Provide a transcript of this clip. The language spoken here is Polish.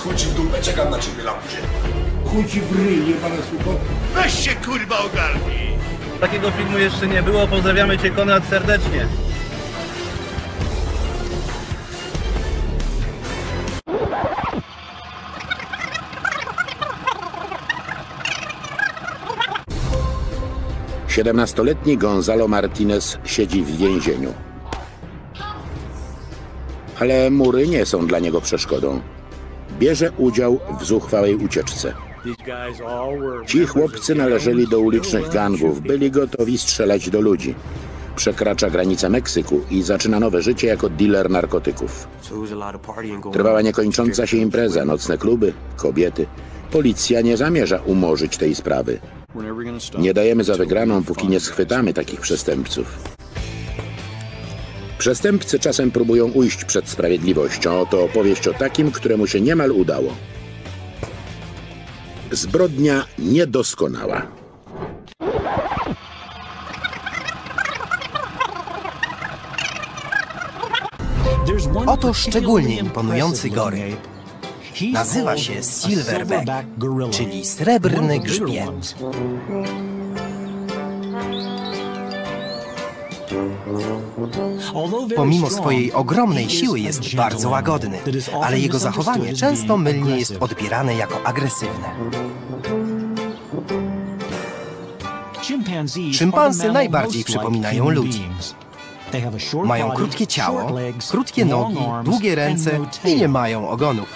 Chuj ci w dupę, czekam na ciebie, lamusie. Chuj ci w ryj, jebane suko. Weź się kurwa ogarnij! Takiego filmu jeszcze nie było. Pozdrawiamy Cię Konrad serdecznie. Siedemnastoletni Gonzalo Martinez siedzi w więzieniu. Ale mury nie są dla niego przeszkodą. Bierze udział w zuchwałej ucieczce. Ci chłopcy należeli do ulicznych gangów, byli gotowi strzelać do ludzi. Przekracza granicę Meksyku i zaczyna nowe życie jako dealer narkotyków. Trwała niekończąca się impreza, nocne kluby, kobiety. Policja nie zamierza umorzyć tej sprawy. Nie dajemy za wygraną, póki nie schwytamy takich przestępców. Przestępcy czasem próbują ujść przed sprawiedliwością. Oto opowieść o takim, któremu się niemal udało. Zbrodnia niedoskonała. Oto szczególnie imponujący goryl. Nazywa się Silverback, czyli srebrny grzbiet. Pomimo swojej ogromnej siły jest bardzo łagodny, ale jego zachowanie często mylnie jest odbierane jako agresywne. Szympansy najbardziej przypominają ludzi. Mają krótkie ciało, krótkie nogi, długie ręce i nie mają ogonów.